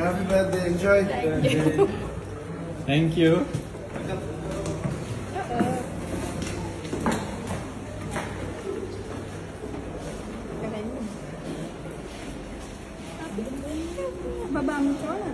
Happy birthday, enjoy. Thank you. bà ba mình chó là